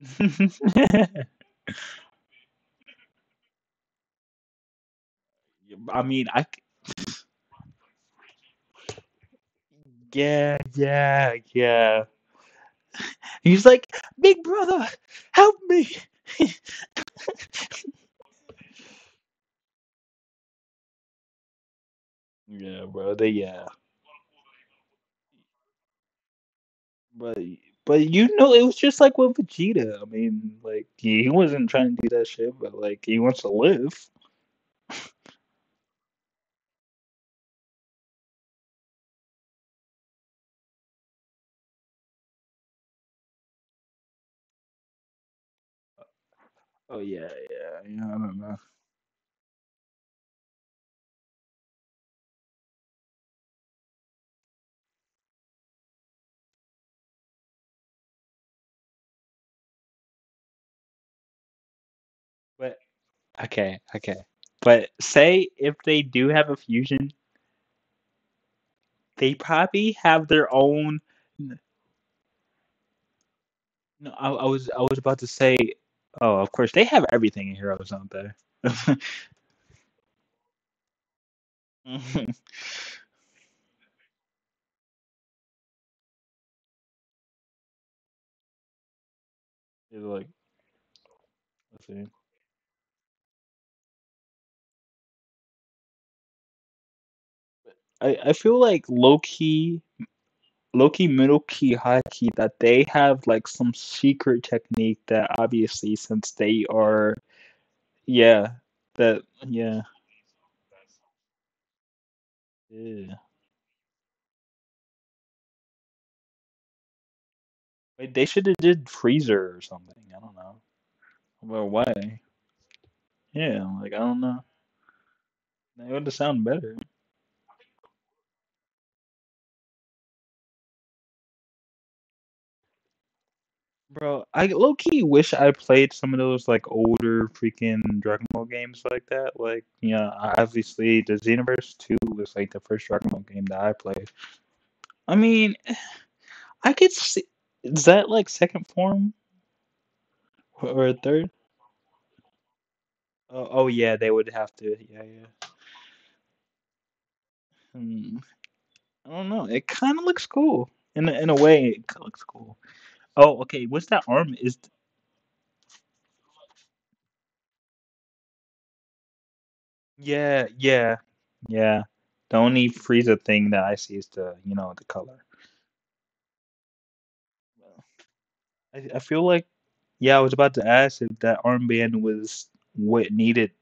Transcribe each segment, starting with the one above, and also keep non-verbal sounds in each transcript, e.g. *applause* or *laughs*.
*laughs* I mean, I yeah, yeah, yeah. He's like, Big brother, help me. *laughs* Yeah, brother, yeah, but but you know, it was just like with Vegeta. I mean, like he, wasn't trying to do that shit, but like he wants to live. Oh yeah, yeah, yeah. I don't know. Okay, okay. But say if they do have a fusion, they probably have their own. No, I, I was I was about to say. Oh, of course they have everything in Heroes, don't they? *laughs* Like, let's see. I I feel like low key, low key, middle key, high key that they have like some secret technique that obviously since they are yeah that yeah yeah. Wait, they should have did Frieza or something. I don't know. Well, why? Yeah, like I don't know. That would have sound better. Bro, I low key wish I played some of those like older freaking Dragon Ball games like that. Like, yeah, obviously the Xenoverse 2 was like the first Dragon Ball game that I played. I mean, I could see is that like second form or a third? Oh, oh yeah, they would have to. Yeah, yeah. Hmm. I don't know. It kind of looks cool. In a, in a way, it looks cool. Oh, okay. What's that arm? Is yeah, yeah, yeah. The only Frieza thing that I see is the, you know, the color. I, I feel like, yeah, I was about to ask if that armband was what needed.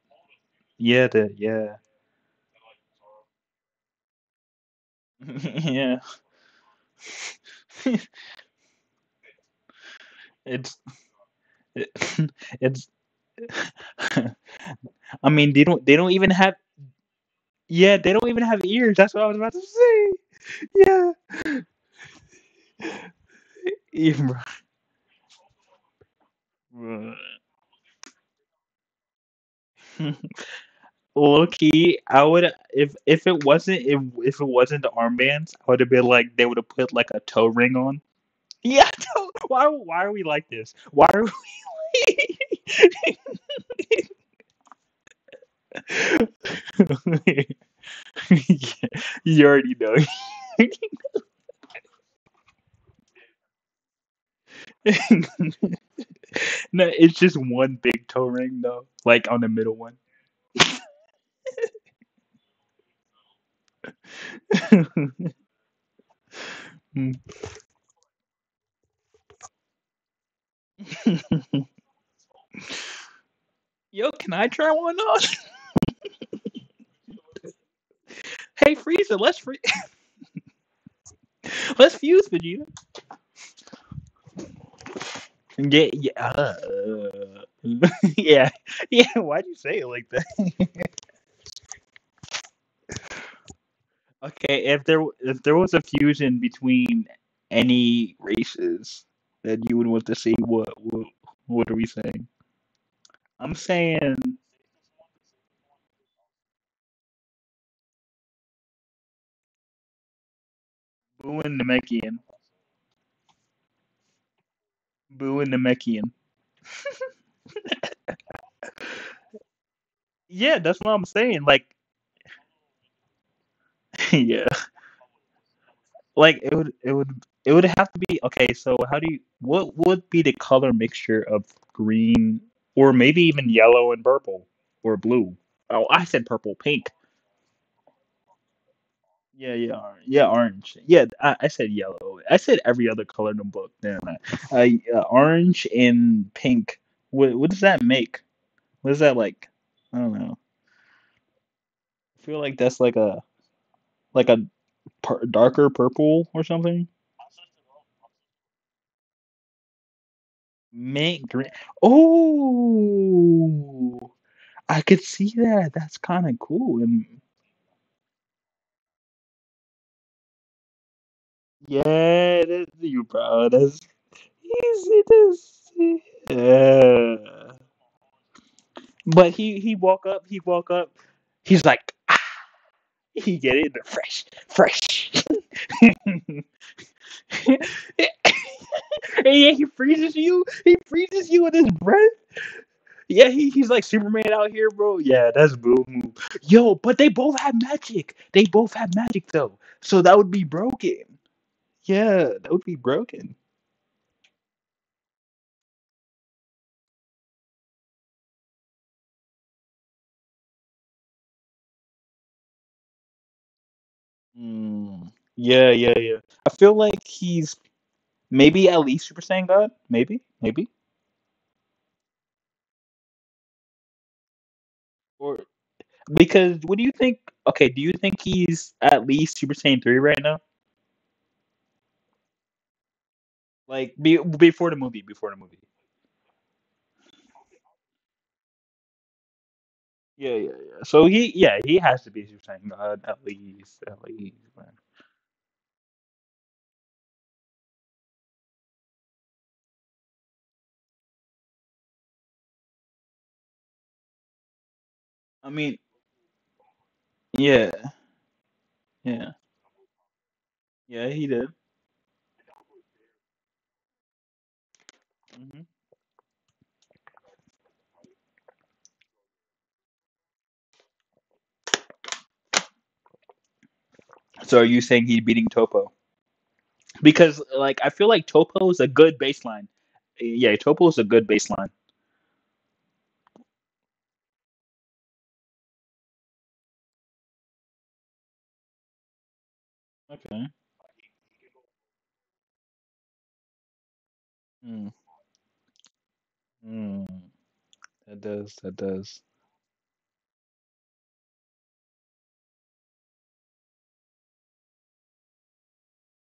Yeah, the yeah, *laughs* yeah. *laughs* It's it, *laughs* it's. *laughs* I mean, they don't they don't even have yeah they don't even have ears. That's what I was about to say. Yeah. Even bro. Low key, I would if if it wasn't if if it wasn't the armbands, I would have been like they would have put like a toe ring on. Yeah, *laughs* why why are we like this? Why are we? *laughs* You already know. no, it's just one big toe ring though, like on the middle one. *laughs* Mm. *laughs* Yo, can I try one on? *laughs* hey, Frieza, let's free- *laughs* let's fuse Vegeta. Yeah, yeah, uh, yeah, yeah. Why'd you say it like that? okay, if there if there was a fusion between any races that you would want to see, what what, what are we saying? I'm saying Boo and Namekian. And Namekian. *laughs* Yeah, that's what I'm saying. Like, *laughs* yeah, like it would, it would, it would have to be okay. So, how do you? What would be the color mixture of green, or maybe even yellow and purple, or blue? Oh, I said purple, pink. Yeah, yeah, yeah, orange. Yeah, I, I said yellow. I said every other color in the book. Damn it. Uh, orange and pink. What, what does that make? What is that like? I don't know. I feel like that's like a like a pur- darker purple or something. Mint green. Oh, I could see that. That's kind of cool. And yeah, that's you, bro. That's easy to see. Yeah. But he he woke up. He woke up. He's like, ah, he get it fresh, fresh. *laughs* and yeah, he freezes you. He freezes you with his breath. Yeah, he, he's like Superman out here, bro. Yeah, that's boom. Yo, but they both have magic. They both have magic though, so that would be broken. Yeah, that would be broken. Mm, yeah, yeah, yeah. I feel like he's maybe at least Super Saiyan God. Maybe, maybe. Or because what do you think? Okay, do you think he's at least Super Saiyan three right now? Like be, before the movie, before the movie. Yeah, yeah, yeah. So he, yeah, he has to be Super Saiyan God at least, at least, man. I mean, yeah, yeah, yeah. He did. hmm So are you saying he's beating Toppo? Because like I feel like Toppo is a good baseline. Yeah, Toppo is a good baseline. Okay. Mm, mm, that does. That does.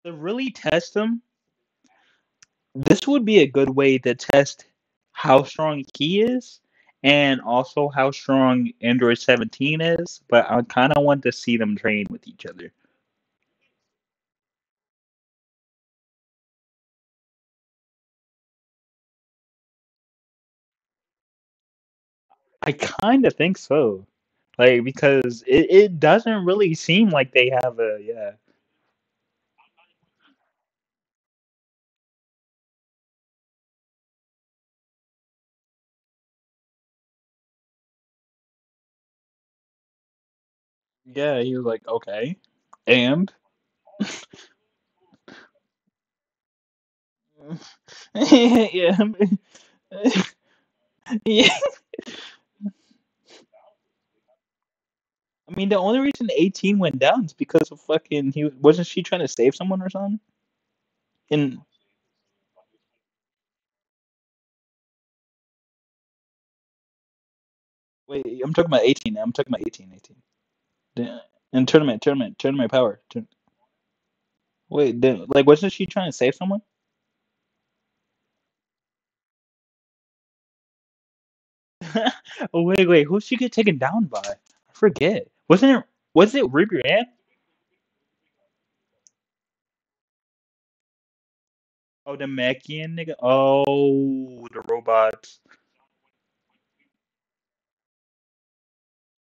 To really test him, this would be a good way to test how strong he is and also how strong Android 17 is. But I kind of want to see them train with each other. I kind of think so. Like, because it, it doesn't really seem like they have a, yeah. Yeah, he was like, okay. And? *laughs* yeah. *laughs* yeah. I mean, the only reason 18 went down is because of fucking, he wasn't she trying to save someone or something? And wait, I'm talking about 18 now. I'm talking about 18, 18. The- In tournament, tournament, tournament power. Tour- wait, the, like, wasn't she trying to save someone? oh, *laughs* wait, wait, who she get taken down by? I forget. Wasn't it, was it Ruby Ann? Oh, the Machian nigga? Oh, the robots.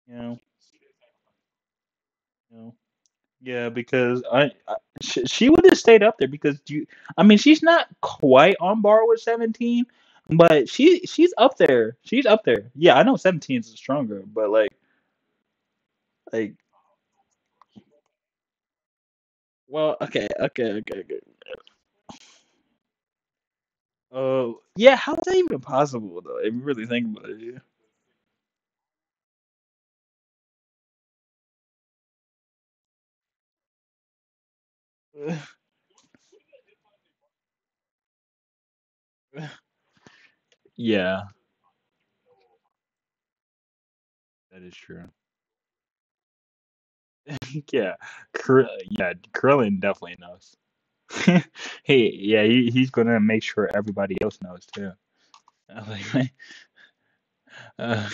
You know, you know. Yeah, because I, I she, she would have stayed up there because you. I mean, she's not quite on bar with seventeen, But she she's up there. She's up there. Yeah, I know 17 is stronger, but like like well, okay, okay, okay, okay. Oh, yeah, how is that even possible though? If you really think about it. Yeah. *sighs* Yeah, that is true. *laughs* Yeah, Kr yeah, Krillin definitely knows. *laughs* Hey, yeah, he, he's gonna make sure everybody else knows too. *laughs* Like, like, uh,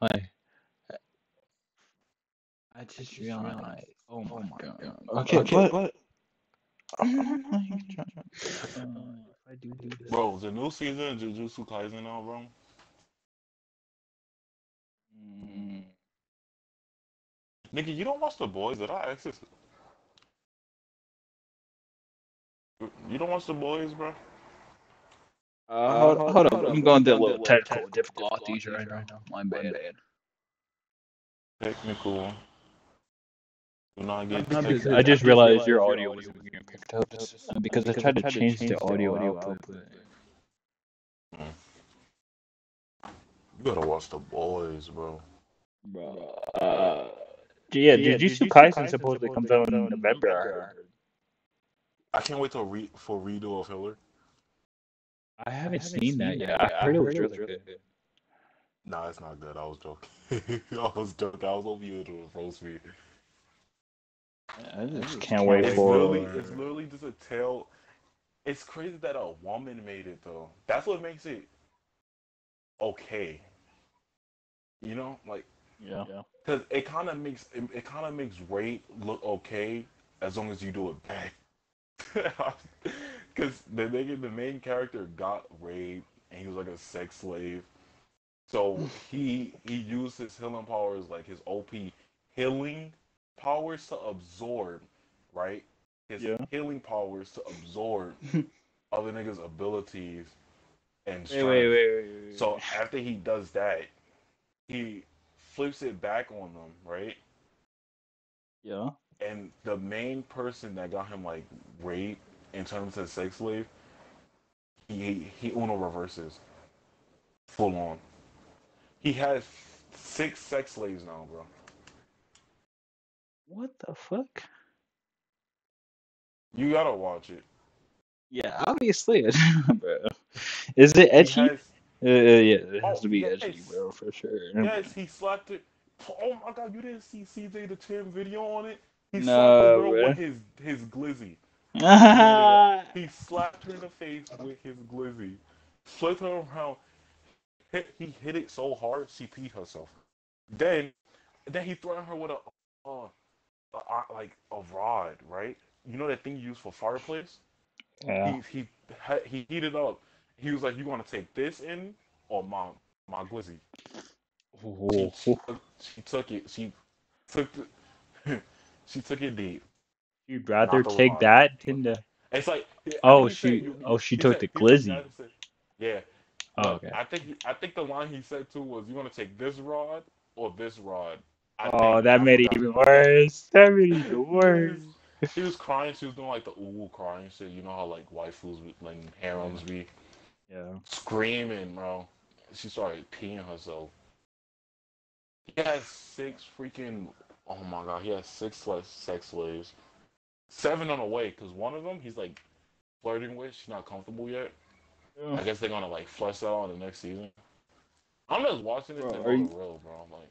like I just realized. Oh my god. Okay, Okay, but but I'm like trying. Uh, I do do this. bro, the new season of Jujutsu Kaisen now, bro. Mm, Nigga, you don't watch The Boys? Did I access? You don't watch The Boys, bro? Uh, hold, hold up. I'm going through a little technical difficulties right now. My bad. Technical. Do not get I just. I just realized your audio wasn't getting picked up because I tried to change the audio output. You gotta watch The Boys, bro. Bro, uh, yeah, Jujutsu Kaisen supposedly comes out in November. I. I can't wait till re- for redo of Healer. I haven't seen that yet. I heard it was really good. Nah, it's not good. I was joking. *laughs* I was joking. I was hoping you would roast me. I just can't wait It's for. literally, it's literally just a tale. It's crazy that a woman made it though. That's what makes it okay. You know, like Yeah. Because it kind of makes it, it kind of makes rape look okay as long as you do it back. *laughs* Because the nigga, the main character got raped and he was like a sex slave. So *laughs* he he used his healing powers like his OP healing powers to absorb, right? His Yeah. healing powers to absorb *laughs* other niggas' abilities and strength. wait, wait, wait. So after he does that, he flips it back on them, right? yeah. And the main person that got him like raped in terms of sex slave, he he Uno reverses, full on. He has six sex slaves now, bro. What the fuck? You gotta watch it. Yeah, obviously, *laughs* bro. Is it edgy? has yeah, it has Oh, to be yes. edgy, bro, for sure. yes, he slapped it. Oh my god, you didn't see CJ Dachamp video on it? He No, slapped the girl with his his glizzy. *laughs* He slapped her in the face with his glizzy, flipped her around. Hit, he hit it so hard she peed herself. Then, then he threatened her with a, uh, a, a like a rod, right? You know that thing you use for fireplace? yeah. He he he heated up. He was like, "You want to take this in or my my glizzy?" She, she, took- she took it. She took the, *laughs* she took it deep. You'd rather take that than the. It's like Oh, said she- you- oh, she took said- the he said- glizzy. Yeah. Oh, okay. I think I think the line he said too was, "You want to take this rod or this rod?" I Oh, that made it even worse. That made it even worse. She was crying. She was doing like the ooh crying shit. You know how like waifus like harems be Yeah. screaming, bro. She started peeing herself. He has six freaking. Oh my god, he has six less sex slaves. Seven on the way, because one of them he's like flirting with. She's not comfortable yet. I guess they're gonna like flesh that out in the next season. I'm just watching it Bro, to are you- to real, bro. I'm like,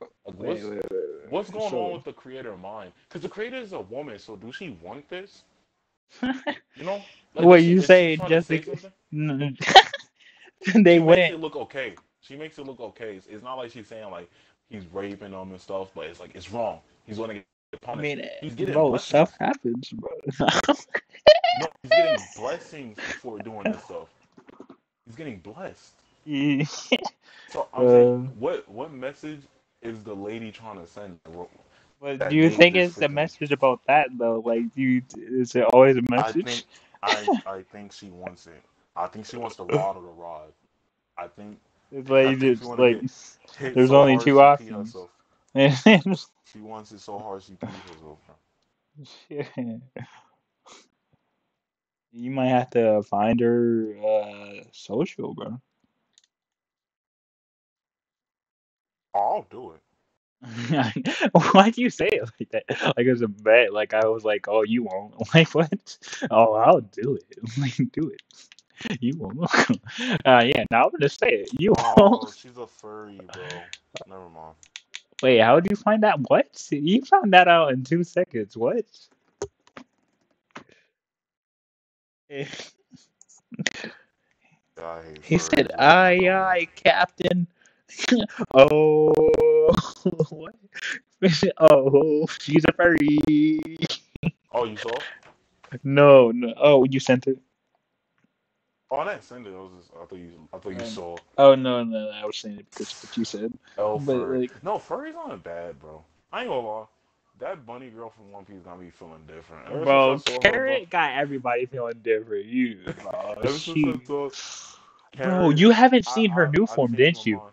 like what's, wait, wait, wait. what's going So- on with the creator mind? Because the creator is a woman, so do she want this? *laughs* You know? What is she- you is she saying, trying to say because- something? *laughs* *laughs* they she makes wouldn't. it look okay. She makes it look okay. It's, it's not like she's saying like he's raping them and stuff, but it's like it's wrong. He's gonna get I punished. mean, he's getting bro, blessings. stuff happens, bro. No, he's getting blessings for doing this stuff. He's getting blessed. Yeah. So I'm Uh, saying, what what message is the lady trying to send? But do you think it's a message about that though? Like, do you, is it always a message? think I *laughs* I think she wants it. I think she wants the rod or the rod. I think It's I like think she just want to like get there's so only hard two she options. *laughs* She wants it so hard she pees herself. Shit. You might have to find her uh social, bro. I'll do it. *laughs* Why'd you say it like that? Like it was a bet. Like I was like, oh, you won't. *laughs* Like what? Oh, I'll do it. *laughs* Like do it. You won't. Uh, yeah. Now I'm gonna say it. You Oh, won't. she's a furry, bro. Never mind. Wait, how did you find that? What? You found that out in two seconds. What? He said. Oh "Aye, aye, Captain." oh, *laughs* what? *laughs* oh, she's a furry. Oh, you saw? No, no. Oh, you sent it. Oh, I didn't send it. it was just, I thought you. I thought you Um, saw. Oh no, no, no, I was saying it because what you said. But furry. like, No, furries aren't bad, bro. I ain't gonna lie. That bunny girl from One Piece gonna be feeling different. Ever bro, I saw her. Carrot got everybody feeling different. You, bro, she, I saw bro, you haven't I, seen her I, new I form, didn't you? mind.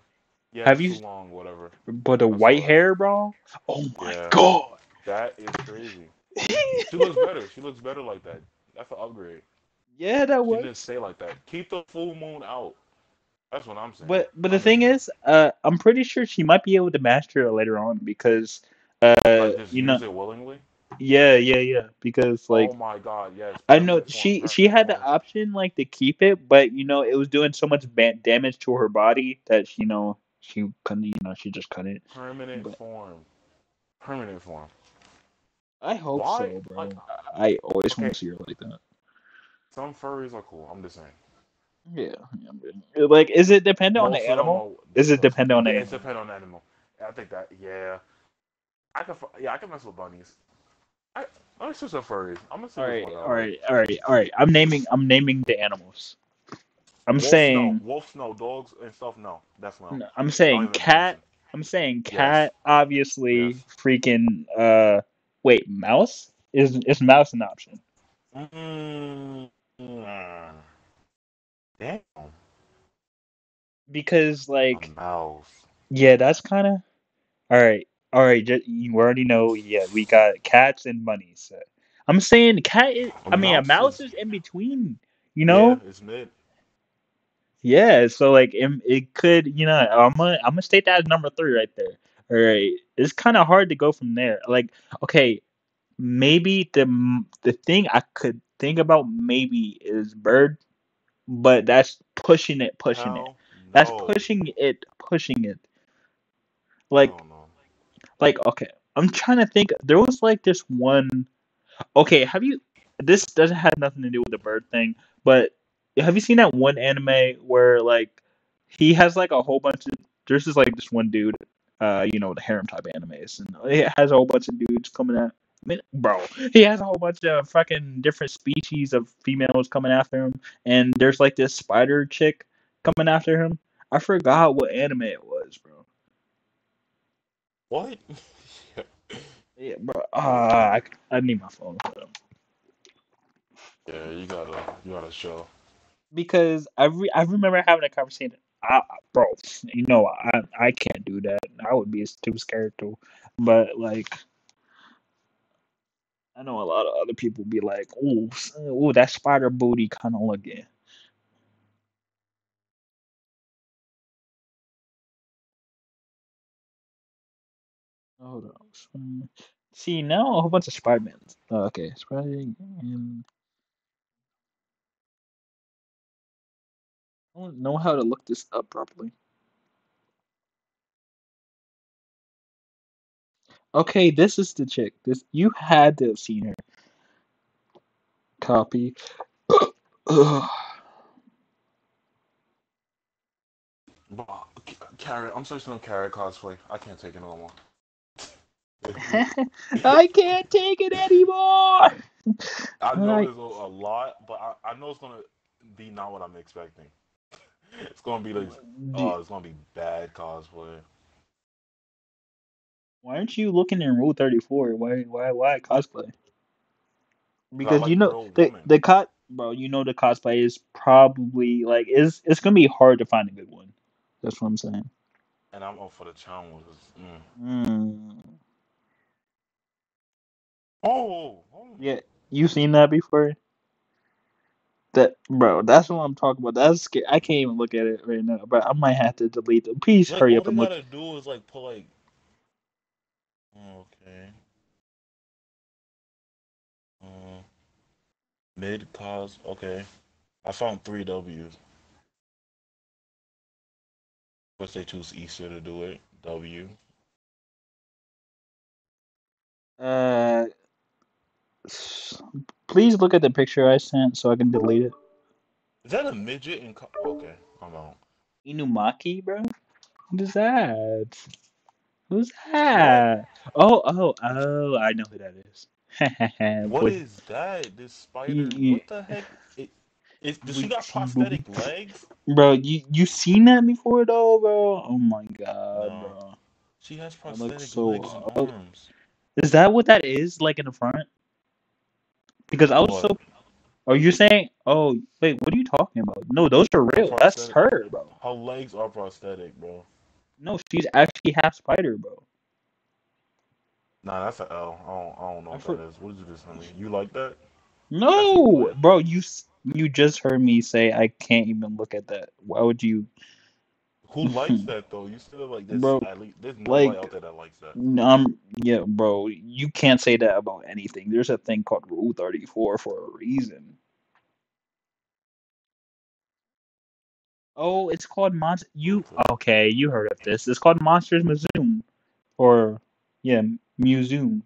Yeah, Have you? long, whatever. But the white hair, bro. Oh my Yeah, god. that is crazy. *laughs* She looks better. She looks better like that. That's an upgrade. yeah, that She was. didn't stay like that. Keep the full moon out. That's what I'm saying. But but the I'm thing saying. is, uh, I'm pretty sure she might be able to master it later on because, uh, Like you know, it willingly. yeah, yeah, yeah. Because like oh my god, yes. I know she she had the option like to keep it, but you know it was doing so much ba- damage to her body that you know she couldn't. You know she just couldn't. Permanent But form. Permanent form. I hope Why? so, bro. Like, I always want to see her like that. some furries are cool. I'm just saying. Yeah, yeah. Like, is it dependent on the animal? Is it dependent on the it's dependent on the animal. I think that. Yeah. I can. Yeah, I can mess with bunnies. I. Let me switch up furries. I'm gonna see All right, all right, all right, all right. I'm naming. I'm naming the animals. I'm no. saying. Wolves, no. Dogs and stuff, no. Definitely. no, I'm saying cat. mention. I'm saying Yes. cat. Obviously, Yes. freaking. Uh, wait, mouse is is mouse an option? Mm, damn. Because A like, mouse. yeah, that's kind of. All right, all right. Just, you already know. Yeah, we got cats and bunnies. I'm saying cat. Is, A I mean, a mouse mouse is. is in between. You know. Yeah, it's mid. Yeah, so like it, it could, you know, I'm gonna I'm gonna state that as number three right there. All right, it's kind of hard to go from there. Like, okay, maybe the the thing I could think about maybe is bird, but that's pushing it, pushing it. That's no. pushing it, pushing it. Like, no. like okay, I'm trying to think. There was like this one. Okay, have you? This doesn't have nothing to do with the bird thing, but have you seen that one anime where like he has like a whole bunch of there's just like this one dude, uh, you know, the harem type animes, and it has a whole bunch of dudes coming at. I mean, bro, he has a whole bunch of fucking different species of females coming after him, and there's like this spider chick coming after him. I forgot what anime it was, bro. What? *laughs* Yeah, bro. Uh, I, I need my phone for them. yeah, you gotta, you gotta show. Because I re- I remember having a conversation. I, bro, you know I I can't do that. I would be too scared to. But like, I know a lot of other people be like, "Ooh, ooh, that spider booty kind of looking." Hold on. See now a whole bunch of Spider-Mans. Oh, okay, Spider I don't know how to look this up properly. Okay, this is the chick. This you had to have seen her. Copy. Ugh. Bro, carrot. I'm searching up carrot cosplay. I can't take it no more. *laughs* I can't take it anymore. I know I, there's a, a lot, but I, I know it's gonna be not what I'm expecting. It's gonna be like, oh, it's gonna be bad cosplay. why aren't you looking in Rule Thirty Four? Why why why cosplay? Cause like you know the women. the co- bro, you know the cosplay is probably like it's it's gonna be hard to find a good one. That's what I'm saying. And I'm up for the challenges. Mm. Mm. Oh, oh, Yeah, you seen that before? That bro, that's what I'm talking about. That's scary. I can't even look at it right now, but I might have to delete it. Please like hurry up and look. gotta do is like put like. Okay. Uh, mid cos. Okay. I found three W's. Guess they choose Easter to do it. W. Uh, please look at the picture I sent so I can delete it. Is that a midget in? Co- okay, I'm out. Inumaki, bro. What is that? Who's that? Oh, oh, oh! I know who that is. *laughs* What Boy, is that? This spider? you, What the heck? It, is, does she we- got prosthetic legs? bro, you you seen that before though, bro? Oh my god, No. bro. She has That looks prosthetic so legs and ugly. arms. Is that what that is like in the front? Because I was so. Are you saying? Oh, wait. What are you talking about? No, those are real. That's her, bro. Her legs are prosthetic, bro. No, she's actually half spider, bro. Nah, that's an L. I don't, I don't know I what for- that is. What did you just tell me? You like that? No, bro. You you just heard me say I can't even look at that. Why would you? Who likes that though? You still like this? Bro, At least there's nobody like- out there that likes that. Um, yeah, bro. You can't say that about anything. There's a thing called Rule Thirty Four for a reason. Oh, it's called Monster. You okay? You heard of this? It's called Monsters Musume, or yeah, Musume.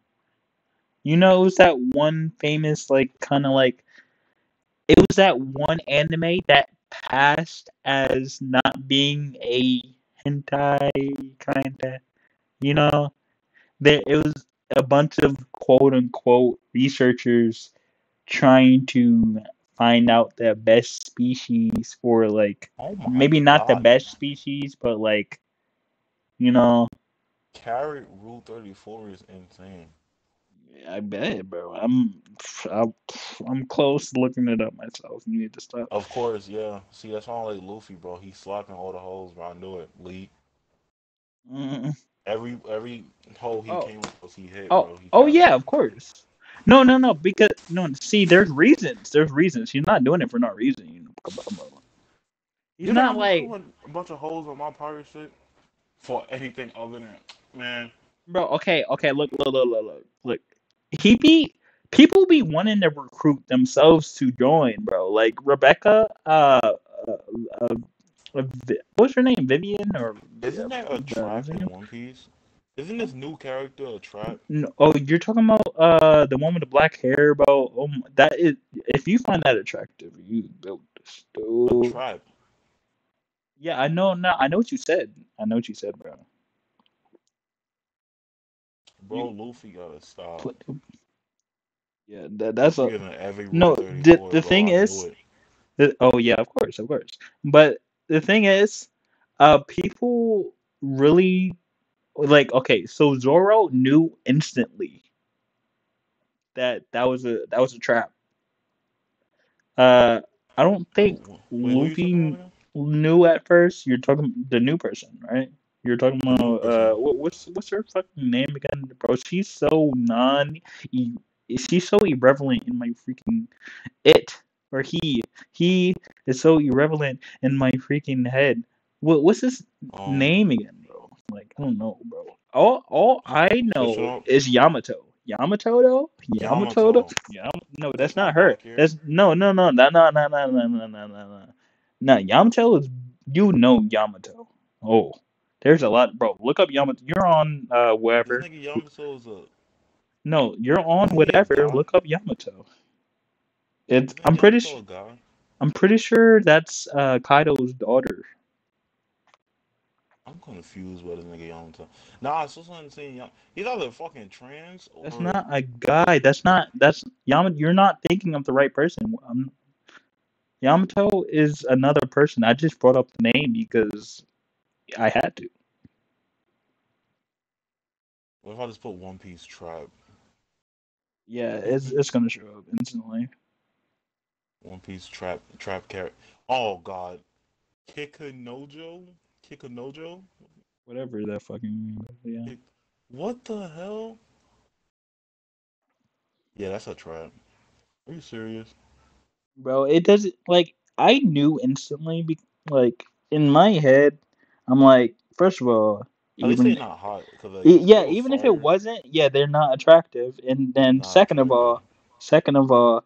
You know, it was that one famous like kind of like it was that one anime that passed as not being a hentai kind of. You know, there it was a bunch of quote unquote researchers trying to find out the best species for like Oh maybe not the best species, but like, you know, Carrot Rule 34 is insane. I bet, bro. I'm, I'm, I'm close looking it up myself. You need to stop. Of course, yeah. See, that's why I like Luffy, bro. He's slapping all the holes, bro. I knew it. Lee. Mm. Every every hole he Oh. came with, he hit, Oh, bro. He oh yeah, of course. No, no, no. Because no, see, there's reasons. There's reasons. He's not doing it for no reason. You know. He's You not like, a bunch of holes on my pirate shit for anything other than man. bro. Okay, okay. Look, look, look, look, look. Look. He be people be wanting to recruit themselves to join, bro. Like Rebecca, uh, uh, uh, uh what's her name? Vivian or Isn't there a trap in One Piece? Isn't this new character a trap? No, oh, you're talking about uh the one with the black hair, bro. Oh, that is. If you find that attractive, you built A stupid. trap. Yeah, I know. No, I know what you said. I know what you said, bro. Bro, Luffy gotta stop. Put- Yeah, that, that's Luffy a. every No, the- the bro. thing I is- the- Oh yeah, of course, of course. But the thing is, uh, people really like. Okay, so Zoro knew instantly that that was a that was a trap. Uh, I don't think Wait, Luffy talking about again? knew at first. You're talking the new person, right? You're talking about uh, what, what's what's her fucking name again, bro? She's so non, e- she's so irrelevant in my freaking it or he. He is so irrelevant in my freaking head. What what's his Um, name again, bro? Like I don't know, bro. All all I know is Yamato. Yamato though? Yamato though? Yamato. Yam- no, That's not her. That's no no no no no no no no no no no no. No, Yamato is you know Yamato. Oh, there's a lot, bro. Look up Yamato. You're on uh This wherever. nigga Yamato is a. No, you're on Isn't he a whatever. Look up Yamato. It's. I'm pretty. Sure. I'm pretty sure that's uh Kaido's daughter. I'm confused by this nigga Yamato. Nah, I saw something saying Yam- he's either fucking trans or That's not a guy. That's not. That's Yamato. You're not thinking of the right person. Um Yamato is another person. I just brought up the name because I had to. What if I just put One Piece tribe? Yeah, it's it's gonna show up instantly. One Piece trap trap carrot. Oh God, Kikunojo, Kikunojo. Whatever that fucking yeah. What the hell? Yeah, that's a trap. Are you serious? Bro, it doesn't like I knew instantly be, like in my head, I'm like, first of all, At least they're even not hot like e- yeah, it even if it wasn't, yeah, they're not attractive. And then not second of all, second of all,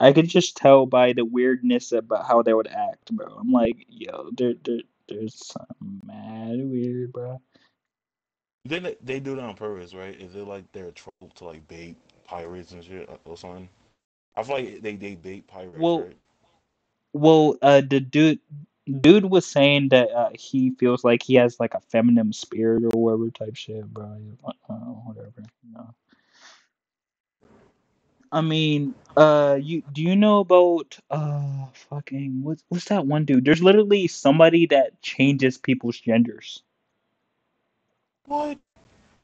I could just tell by the weirdness about how they would act, bro. I'm like, yo, there, there, there's something mad weird, bro. Then they, do that on purpose, right? Is it like they're a trope to like bait pirates and shit or something? I feel like they they bait pirates, Well, right? well, uh, the dude, dude was saying that uh, he feels like he has like a feminine spirit or whatever type shit, bro. Uh, whatever, you know. I mean, uh, you do you know about uh fucking what's what's that one dude? There's literally somebody that changes people's genders. What?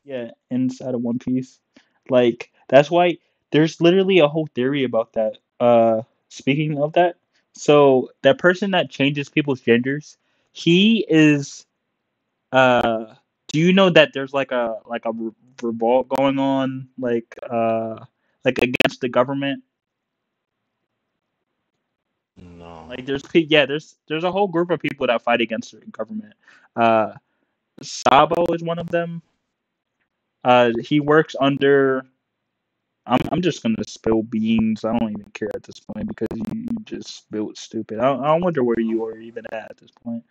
Yeah, inside of One Piece. Like that's why there's literally a whole theory about that. Uh, speaking of that, so that person that changes people's genders, he is uh. Do you know that there's like a like a re- revolt going on like uh like against the government No. Like there's yeah, there's there's a whole group of people that fight against the government. Uh, Sabo is one of them. Uh, he works under. I'm I'm just gonna spill beans. I don't even care at this point because you, you just spilled stupid. I, I wonder where you are even at at this point.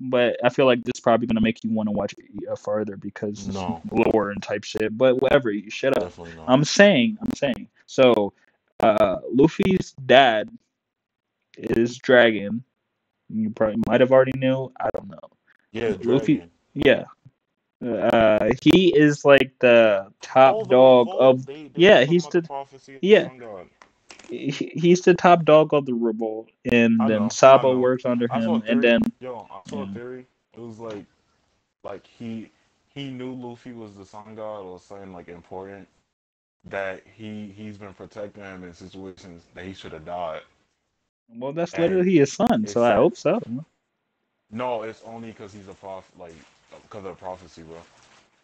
But I feel like this is probably gonna make you want to watch it uh, further because it's No. lore and type shit. But whatever, you shut up. I'm saying, I'm saying. So, uh, Luffy's dad is Dragon. You probably might have already knew. I don't know. yeah, Luffy, dragon. yeah. Uh, he is like the top Oh, the dog revolt. of. They, they Yeah, he's the prophecy yeah. he- he's the top dog of the revolt, and I then know. Sabo works under him, and then Yo, I saw yeah. a theory. It was like, like he he knew Luffy was the sun god or something like important. That he he's been protecting him in situations that he should have died. well, that's And literally his son, so I hope so. no, it's only because he's a prof like because of the prophecy, bro.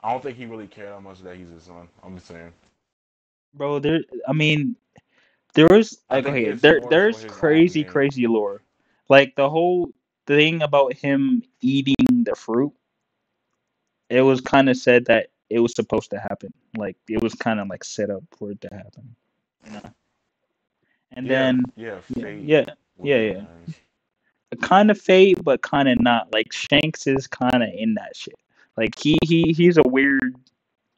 I don't think he really cared how much that he's his son. I'm just saying. Bro, there. I mean, there was I like think okay, it's there more there's for his own crazy, crazy lore. Like the whole thing about him eating the fruit. It was kind of said that it was supposed to happen. Like it was kind of like set up for it to happen. You know. And Yeah, then yeah, yeah, fate yeah, yeah, yeah. Kind of fate, but kind of not. Like Shanks is kind of in that shit. Like he he he's a weird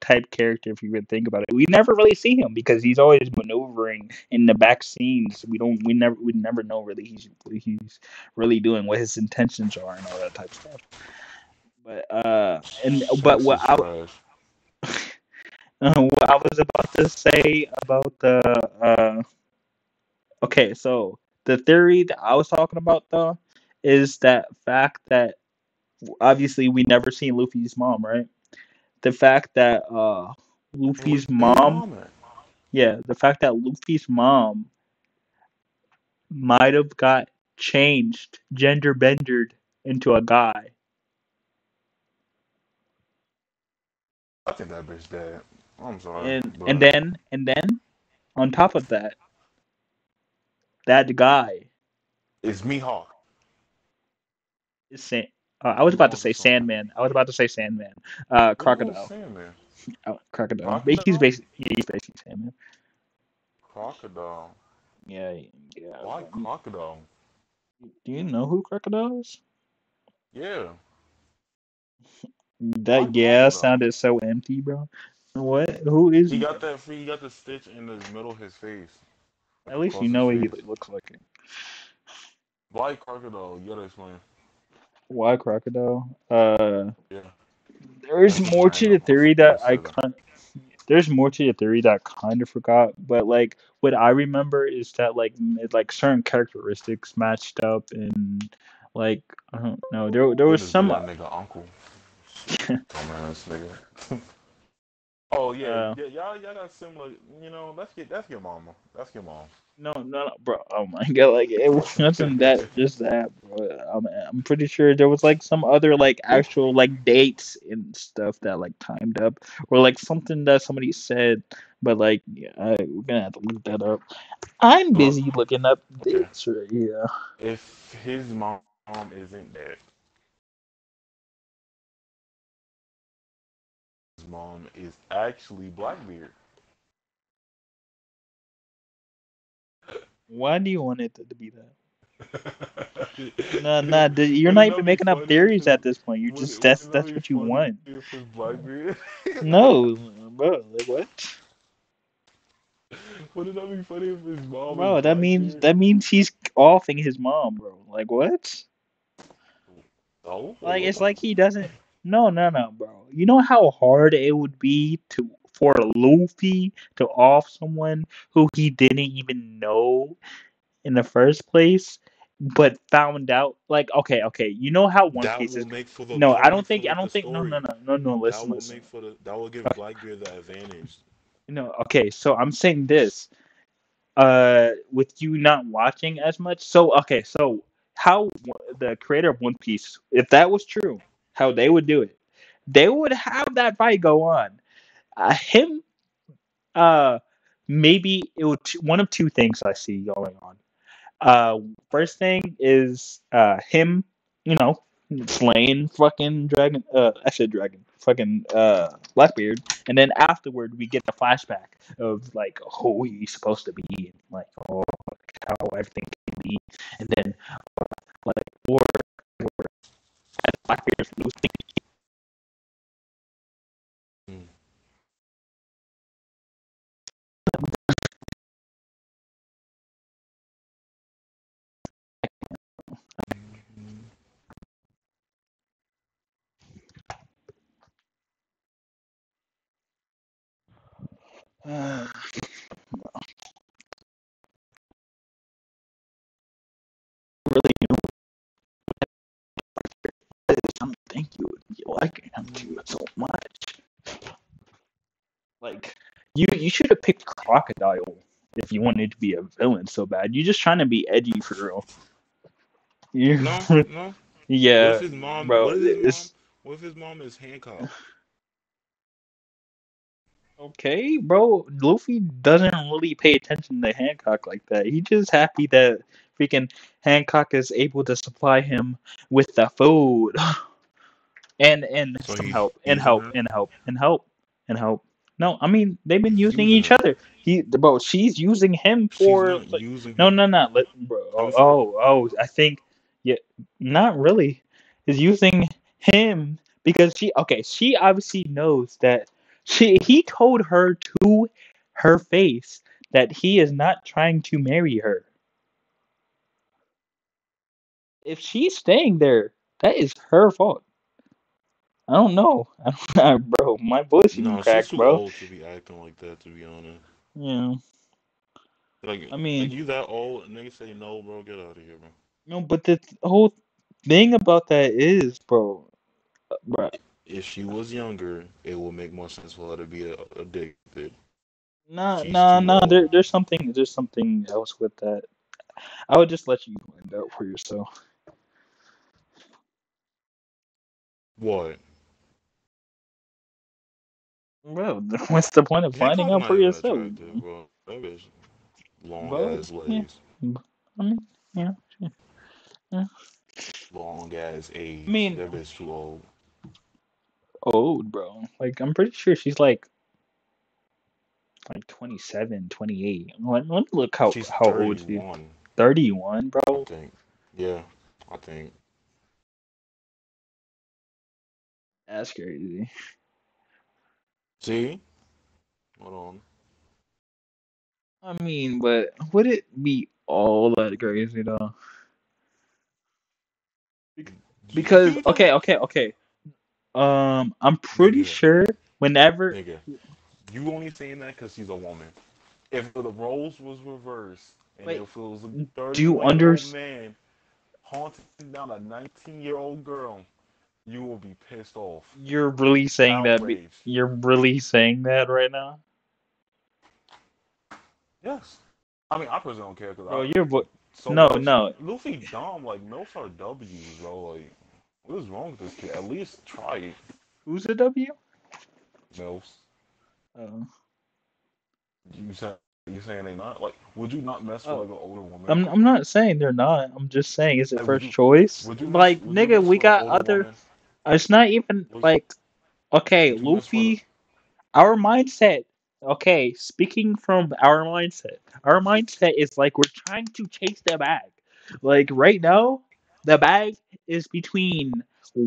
type character if you would think about it. We never really see him because he's always maneuvering in the back scenes. We don't we never we never know really he's he's really doing, what his intentions are, and all that type stuff. But uh, and but what I *laughs* uh, what I was about to say about the uh, okay, so the theory that I was talking about though is that fact that obviously we never seen Luffy's mom, right? The fact that uh Luffy's mom, yeah, the fact that Luffy's mom might have got changed, gender bendered into a guy. I think that bitch dead. I'm sorry, And but and then and then on top of that, that guy it's Mihawk. is San- uh, I was about to say. Sandman. I was about to say Sandman. Uh, Crocodile. Sandman? Oh, Crocodile. But He's basically yeah, he's basically Sandman. Crocodile. Yeah, yeah. Why crocodile? Do you know who Crocodile is? Yeah. *laughs* That Why yeah Crocodile? sounded so empty, bro. What? Who is He he? got that. He got the stitch in the middle of his face. Like At least you know what his he looks like. Why crocodile? You gotta explain. Why Crocodile? Uh, Yeah. there's more to the theory that I kind. There's more to the theory that I kind of forgot, but like what I remember is that like m- like certain characteristics matched up, and like I don't know, there there was some. that nigga uncle. *laughs* Dumbass nigga. *laughs* Oh yeah, Uh, yeah, y'all y'all got similar. You know, let's get that's your mama. That's your mom. no, no, no, bro. Oh my god, like it wasn't *laughs* that just that, bro. I'm, I'm pretty sure there was like some other like actual like dates and stuff that like timed up, or like something that somebody said. But like, yeah, I, we're gonna have to look that up. I'm busy looking up okay. dates right here. If his mom isn't dead, mom is actually Blackbeard. Why do you want it to be that? *laughs* Nah, Nah, nah, you're not even making up theories at this point. You Would just that's would it not that's what you want. Blackbeard? *laughs* *laughs* No, bro, like what? would it not be funny if his mom Bro, is that means that means he's offing his mom, bro. Like what? Oh, Like it's like he doesn't. No, no, no, bro. You know how hard it would be to for Luffy to off someone who he didn't even know in the first place, but found out. Like, okay, okay. You know how One That Piece is. make for the No, I don't think. I don't think. No, no, story. no, no, no. That Listen, will listen. make for the that will give Blackbeard the advantage. No, okay. So I'm saying this. uh with you not watching as much so okay so how the creator of one piece if that was true how they would do it. They would have that fight go on. Uh, him uh maybe it would one of two things i see going on. Uh first thing is uh him you know slaying fucking dragon uh i said dragon fucking uh blackbeard. And then afterward we get the flashback of like who he's supposed to be like oh how everything can be. And then like or, or as blackbeard's losing Mm. uh, *sighs* really you know something you you like him too so much like you you should have picked crocodile if you wanted to be a villain so bad you're just trying to be edgy for real you No, *laughs* no. What yeah if his mom? bro What if his mom? What if his mom is Hancock? okay bro luffy doesn't really pay attention to hancock like that he's just happy that freaking hancock is able to supply him with the food *laughs* and and So some he's help and help and help and help and help. No i mean they've been using each her. other. He bro she's using him for like using no no no let, bro oh, oh oh i think yeah not really. Is using him because she okay she obviously knows that she he told her to her face that he is not trying to marry her. If she's staying there that is her fault i don't know *laughs* I don't, bro my voice even No, she's cracked too bro old to be acting like that. To be honest, yeah like i like mean you that old, and niggas say no, bro. Get out of here, bro. no but the th- whole thing about that is bro uh, bro If she was younger, it would make more sense for her to be a- addicted. nah She's nah too nah old. there, there's something there's something else with that i would just let you find out for yourself What? Bro, *laughs* what's the point of finding out for yourself? bro. That bitch long Bro, ass yeah. legs, I mean, yeah. yeah. long ass I age. mean, That bitch too old. old, bro. Like, I'm pretty sure she's like like 27, 28. Let, let me look how, She's how old she is. 31, 31, I bro? think. Yeah, I think. That's crazy. See? Hold on. I mean, but would it be all that crazy, though? Because, okay, okay, okay. Um, I'm pretty nigga, sure whenever. nigga. You only saying that because she's a woman. If the roles was reversed, and Wait, if it was a do you 31 year under. man haunting down a 19 year old girl, you will be pissed off, You're really saying that? be- You're really saying that right now, Yes. I mean, I personally don't care because bro? I You're vo- so no, much. no. Luffy dumb like milfs are W's, bro. Like, what is wrong with this kid? At least try it, Who's a W? milfs. Oh. You say you saying they not like? Would you not mess with Oh. like an older woman? I'm I'm not saying they're not. I'm just saying is it Like, would first you- choice? Would you mess, Like would you nigga, mess we with an got older other. woman? It's not even like okay, would you mess with Luffy. Our mindset. Okay, speaking from our mindset, our mindset is like we're trying to chase the bag. Like right now, the bag is between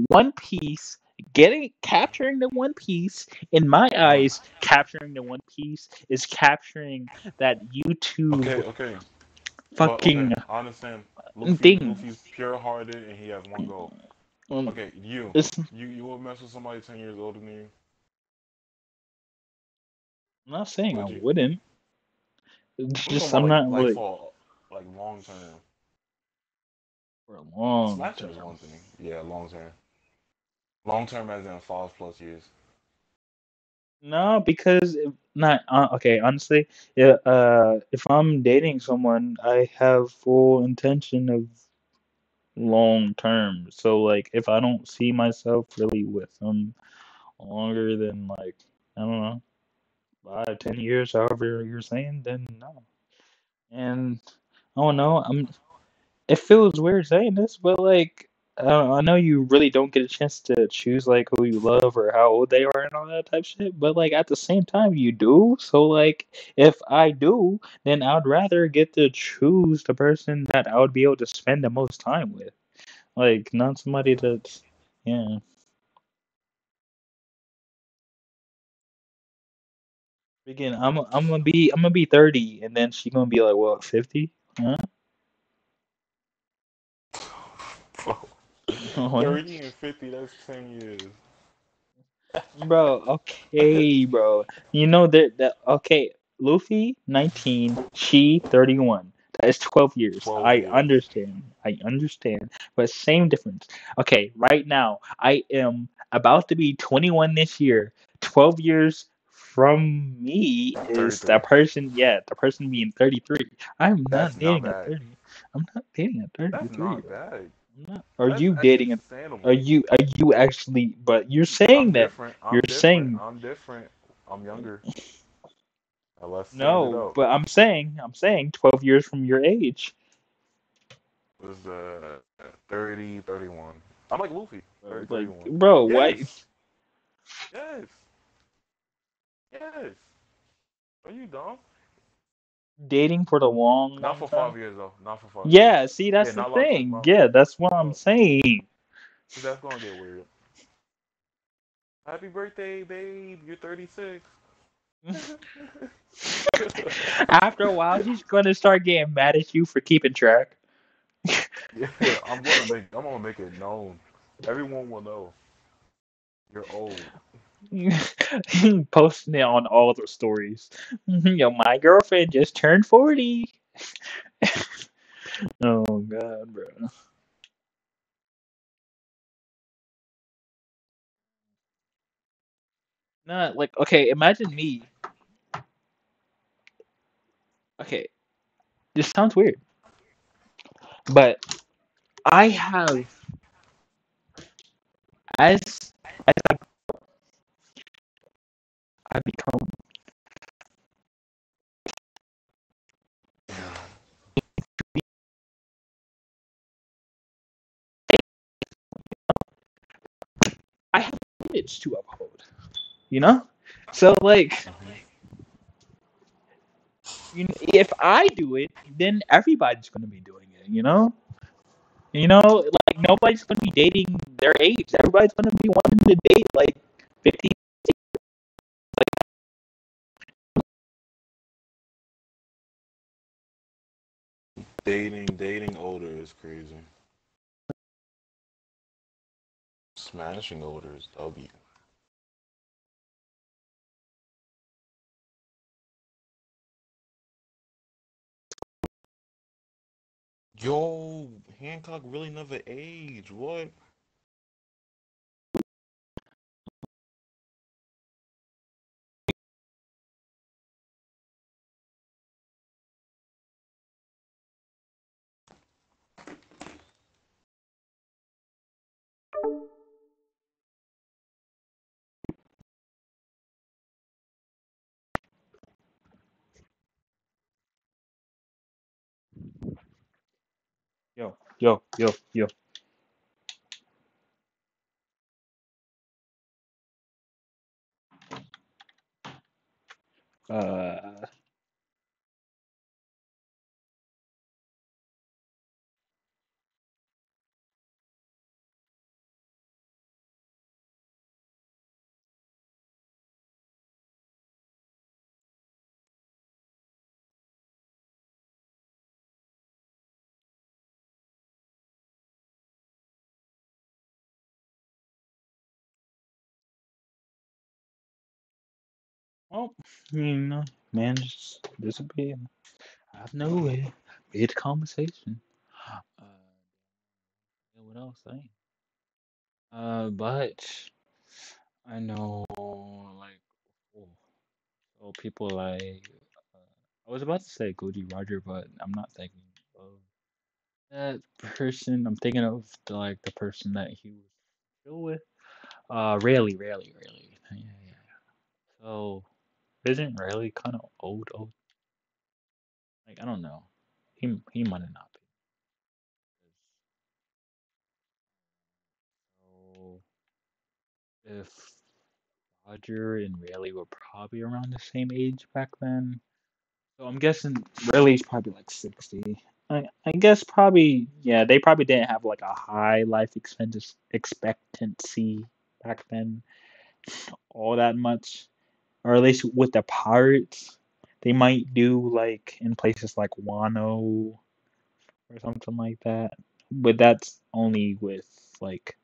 One Piece getting capturing the One Piece. In my eyes, capturing the One Piece is capturing that YouTube Okay, okay. But, fucking okay, I understand. Luffy, thing. Luffy's pure-hearted and he has one goal. Um, Okay, you, it's you, you will mess with somebody ten years older than you. I'm not saying Would I you? wouldn't. It's I'm just I'm about, not like, like like for like long term. for a long Smashing is term. one thing. Yeah, long term. Long term as in five plus years. No, because if not uh, okay. Honestly, yeah. Uh, if I'm dating someone, I have full intention of long term. So like, if I don't see myself really with them longer than like I don't know five, ten years, however you're saying, then no. And I don't know. I'm. It feels weird saying this, but like, I know you really don't get a chance to choose like who you love or how old they are and all that type shit. But like at the same time, you do. So like, if I do, then I'd rather get to choose the person that I would be able to spend the most time with. Like, not somebody that's yeah. Again, I'm I'm gonna be I'm gonna be 30, and then she gonna be like what 50? Huh? *laughs* Thirty and fifty, that's ten years. Bro, okay, bro. You know that that okay, Luffy 19, she 31. That is 12 years. 12 I years. understand. I understand. But same difference. Okay, right now I am about to be 21 this year. 12 years from me is 33. that person, yeah, the person being 33. I'm not That's not dating at bad. 30. I'm not dating at 33. That's not bad. Are That's you actually dating at understandable. are you are you actually but you're saying I'm that. You're different. saying- I'm different. I'm younger. Now let's stand it no, but I'm saying I'm saying 12 years from your age. It was uh 30, 31. I'm like Luffy. 30, Like, 31. bro, Yes. Yes. Yes. Are you dumb? Dating for the long, Not for time? five years though. Not for five Yeah, years. see that's Yeah, the not long term, thing. Yeah, that's what I'm saying. that's gonna get weird. Happy birthday, babe. You're 36. *laughs* After a while, she's gonna start getting mad at you for keeping track. *laughs* Yeah, I'm gonna make I'm gonna make it known. Everyone will know. You're old. *laughs* Posting it on all the stories. *laughs* Yo, my girlfriend just turned 40. *laughs* oh god, bro. Not like okay, imagine me. Okay, this sounds weird. But I have as as I I become I have image to uphold. You know? So like you know, if I do it, then everybody's gonna be doing it, you know? You know, like nobody's gonna be dating their age. Everybody's gonna be wanting to date like fifty Dating, dating older is crazy. Smashing older is W. Yo, Hancock really never aged. What? Yo, yo, yo, yo. You know, man, just disappear. I have no way. Mid conversation. Uh, yeah, what else? I. Uh, but I know, like, oh, people like. Uh, I was about to say Gol D. Roger, but I'm not thinking of that person. I'm thinking of the, like the person that he was chill with. Uh, Rayleigh, Rayleigh, Rayleigh. Yeah, yeah. So isn't Rayleigh kind of old? Old? Like I don't know. He he might not be. So if Roger and Rayleigh were probably around the same age back then, so I'm guessing Rayleigh's probably like sixty. I I guess probably yeah. They probably didn't have like a high life expectancy back then, all that much, or at least with the pirates. They might do like in places like Wano or something like that. But that's only with like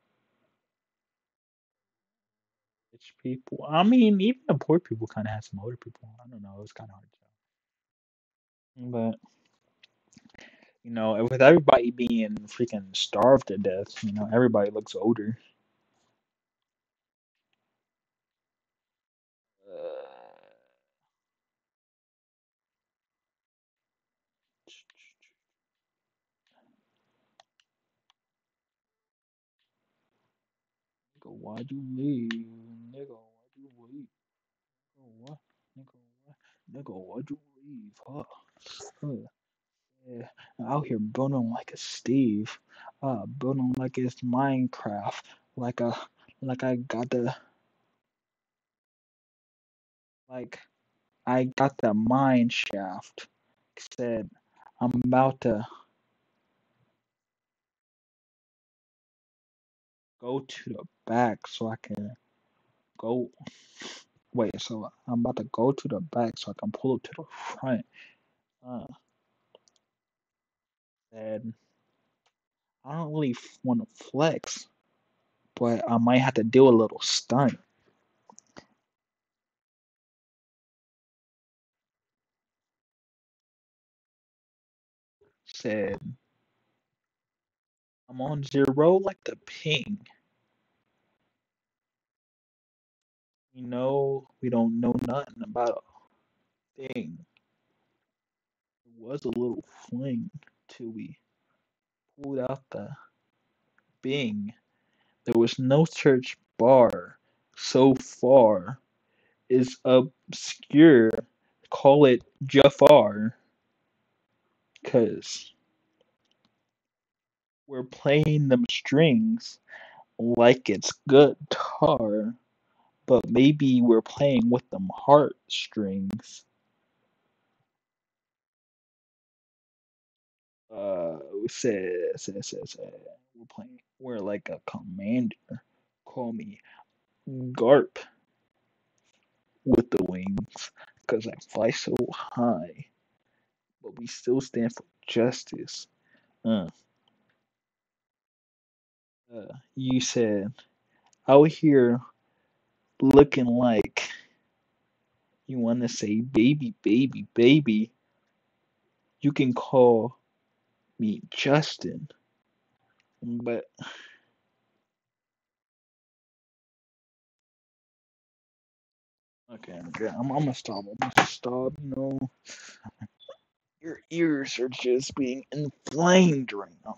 rich people. I mean, even the poor people kind of have some older people. I don't know. It's kind of hard to tell. But you know, with everybody being freaking starved to death, you know, everybody looks older. Why'd you leave? Nigga, why'd you leave? Nigga, what? Nigga, what? Nigga, why'd you leave? Huh? Huh. Yeah, out here building like a Steve, uh, building like it's Minecraft, like a, like I got the, like I got the mine shaft. Said I'm about to go to the back so I can go. Wait, so I'm about to go to the back so I can pull up to the front. Uh, said I don't really want to flex, but I might have to do a little stunt. Said I'm on zero like the ping. You know, we don't know nothing about a thing. It was a little fling till we pulled out the bing. There was no church bar so far is obscure. Call it Jafar, cause we're playing them strings like it's guitar, but maybe we're playing with them heartstrings. Uh, said, said, said, we're playing, we're like a commander. Call me Garp with the wings, cause I fly so high, but we still stand for justice. Uh, uh, you said out here looking like you want to say baby, baby, baby. You can call me Justin, but okay, okay, I'm, I'm gonna stop. I'm gonna stop. You know, your ears are just being inflamed right now.